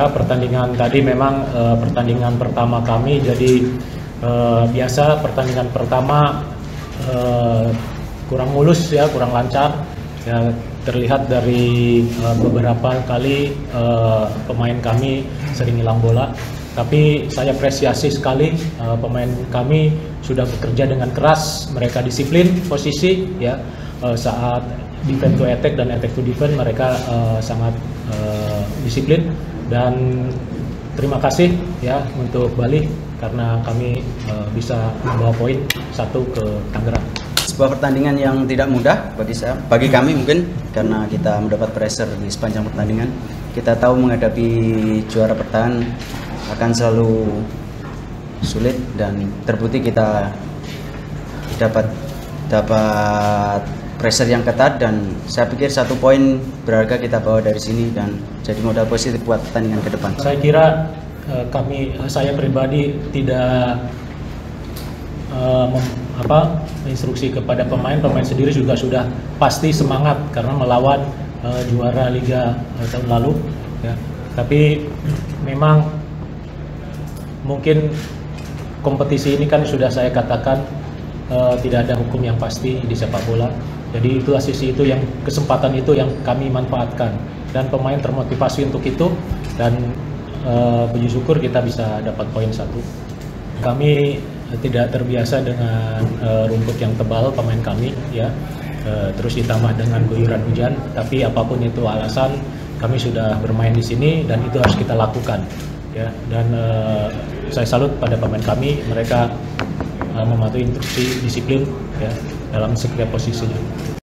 Ya, pertandingan tadi memang eh, pertandingan pertama kami jadi eh, biasa pertandingan pertama eh, kurang mulus ya kurang lancar. Ya terlihat dari eh, beberapa kali eh, pemain kami sering hilang bola. Tapi saya apresiasi sekali eh, pemain kami sudah bekerja dengan keras mereka disiplin posisi ya eh, saat defense to attack dan attack to defense mereka eh, sangat eh, disiplin dan terima kasih ya untuk Bali karena kami uh, bisa membawa poin satu ke Tangerang. Sebuah pertandingan yang tidak mudah bagi saya, bagi kami mungkin karena kita mendapat pressure di sepanjang pertandingan. Kita tahu menghadapi juara bertahan akan selalu sulit dan terbukti kita dapat dapat pressure yang ketat dan saya pikir satu poin berharga kita bawa dari sini dan jadi modal positif buat pertandingan ke depan. Saya kira uh, kami uh, saya pribadi tidak uh, apa instruksi kepada pemain pemain sendiri juga sudah pasti semangat karena melawan uh, juara liga tahun lalu ya tapi memang mungkin kompetisi ini kan sudah saya katakan uh, tidak ada hukum yang pasti di sepak bola. Jadi itu sisi itu yang kesempatan itu yang kami manfaatkan. Dan pemain termotivasi untuk itu dan uh, puji syukur kita bisa dapat poin satu. Kami tidak terbiasa dengan uh, rumput yang tebal pemain kami ya. Uh, terus ditambah dengan guyuran hujan tapi apa pun itu alasan kami sudah bermain di sini dan itu harus kita lakukan ya. Dan uh, saya salut pada pemain kami. Mereka mematuhi instruksi disiplin ya dalam setiap posisinya